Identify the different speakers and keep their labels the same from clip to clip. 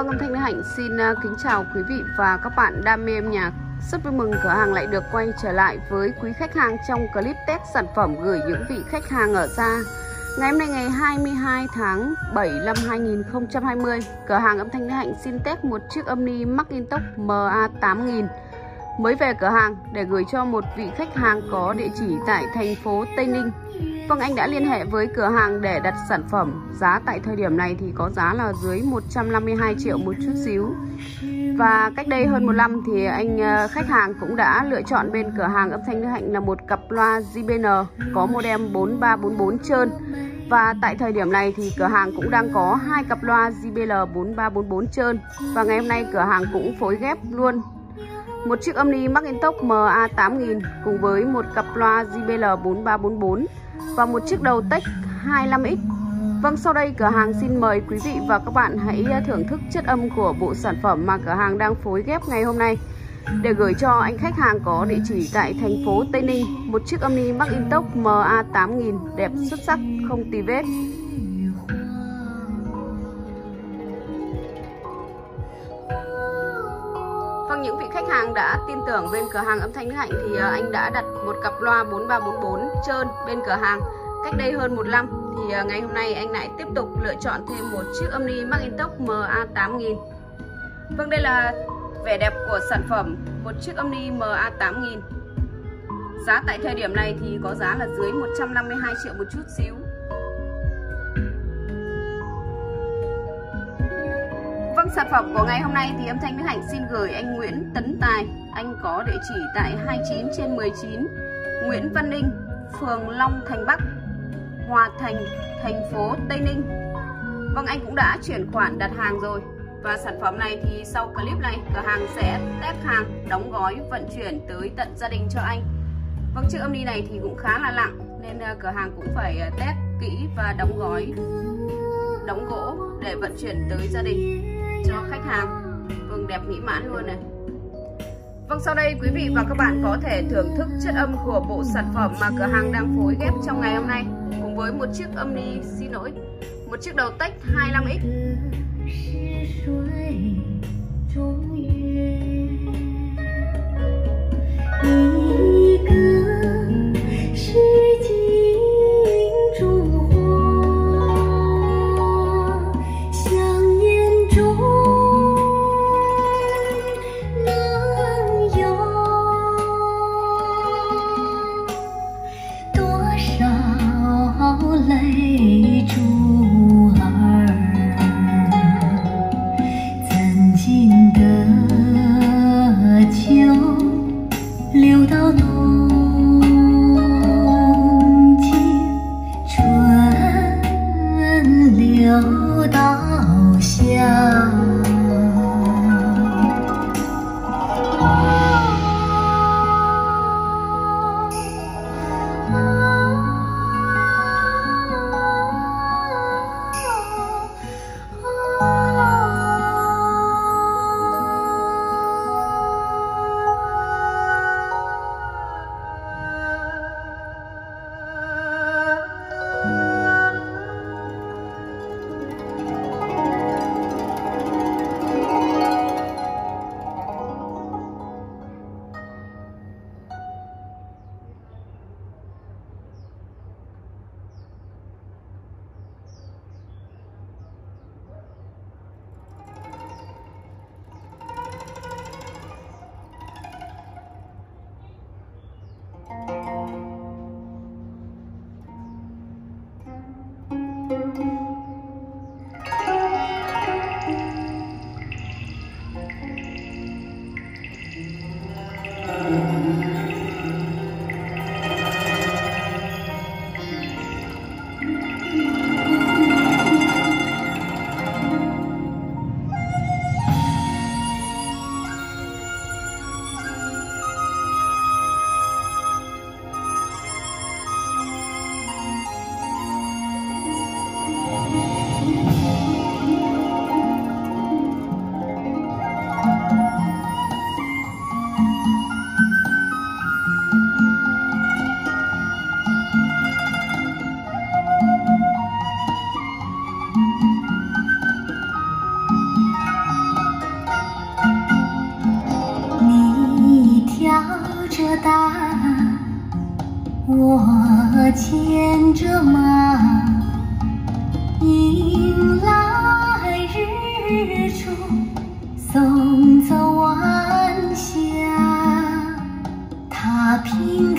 Speaker 1: Vâng, âm thanh Hạnh xin à, kính chào quý vị và các bạn đam mê âm nhạc. Rất vui mừng cửa hàng lại được quay trở lại với quý khách hàng trong clip test sản phẩm gửi những vị khách hàng ở xa. Ngày hôm nay ngày 22 tháng 7 năm 2020, cửa hàng âm thanh Hạnh xin test một chiếc âm ni Macintosh MA8000 mới về cửa hàng để gửi cho một vị khách hàng có địa chỉ tại thành phố Tây Ninh. Vâng, anh đã liên hệ với cửa hàng để đặt sản phẩm. Giá tại thời điểm này thì có giá là dưới 152 triệu một chút xíu. Và cách đây hơn một năm thì anh ờ, khách hàng cũng đã lựa chọn bên cửa hàng âm thanh Đức Hạnh là một cặp loa JBL có modem 4344 trơn. Và tại thời điểm này thì cửa hàng cũng đang có hai cặp loa JBL 4344 trơn. Và ngày hôm nay cửa hàng cũng phối ghép luôn một chiếc âm Macintosh MA8000 cùng với một cặp loa JBL 4344 và một chiếc đầu Tech 25X. Vâng, sau đây cửa hàng xin mời quý vị và các bạn hãy thưởng thức chất âm của bộ sản phẩm mà cửa hàng đang phối ghép ngày hôm nay để gửi cho anh khách hàng có địa chỉ tại thành phố Tây Ninh một chiếc âm Macintosh MA8000 đẹp xuất sắc không tì vết. Khách hàng đã tin tưởng bên cửa hàng âm thanh Đức Hạnh thì ờ, anh đã đặt một cặp loa 4344 trơn bên cửa hàng. Cách đây hơn một năm thì ờ, ngày hôm nay anh lại tiếp tục lựa chọn thêm một chiếc âm ni Macintosh MA8000 Vâng đây là vẻ đẹp của sản phẩm, một chiếc âm ni MA8000 Giá tại thời điểm này thì có giá là dưới 152 triệu một chút xíu. Sản phẩm của ngày hôm nay thì âm thanh Mỹ Hạnh xin gửi anh Nguyễn Tấn Tài. Anh có địa chỉ tại 29 trên 19 Nguyễn Văn Ninh, phường Long Thành Bắc, Hòa Thành, thành phố Tây Ninh. Vâng, anh cũng đã chuyển khoản đặt hàng rồi. Và sản phẩm này thì sau clip này cửa hàng sẽ test hàng, đóng gói, vận chuyển tới tận gia đình cho anh. Vâng, chữ âm đi này thì cũng khá là nặng nên ờ, cửa hàng cũng phải ờ, test kỹ và đóng gói đóng gỗ để vận chuyển tới gia đình cho khách hàng. Vâng đẹp mỹ mãn luôn này. Vâng sau đây quý vị và các bạn có thể thưởng thức chất âm của bộ sản phẩm mà cửa hàng đang phối ghép trong ngày hôm nay, cùng với một chiếc âm ni xin lỗi. Một chiếc đầu tách 25x
Speaker 2: 牵着马，迎来日出，送走晚霞。踏平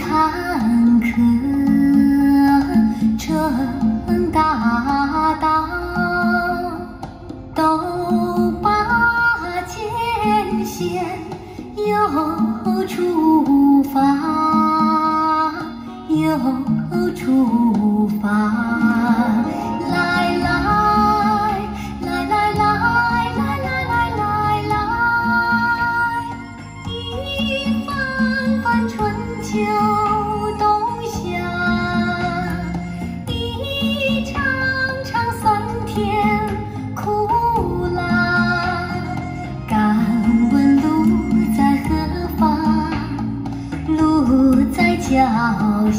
Speaker 2: 来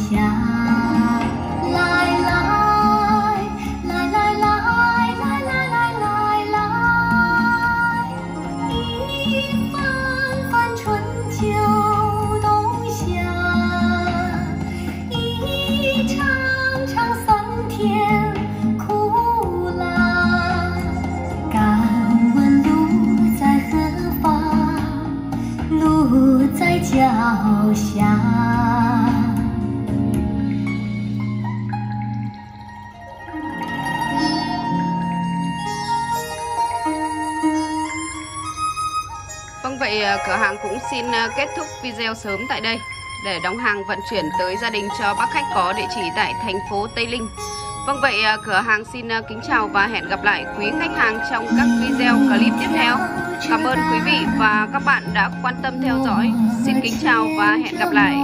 Speaker 2: 来来来来来来来来，一翻翻春秋冬夏，一场场酸甜苦辣。敢问路在何方？路在脚下。
Speaker 1: Vậy ờ, cửa hàng cũng xin ờ, kết thúc video sớm tại đây để đóng hàng vận chuyển tới gia đình cho bác khách có địa chỉ tại thành phố Tây Linh. Vâng vậy ờ, cửa hàng xin kính chào và hẹn gặp lại quý khách hàng trong các video clip tiếp theo. Cảm ơn quý vị và các bạn đã quan tâm theo dõi. Xin kính chào và hẹn gặp lại.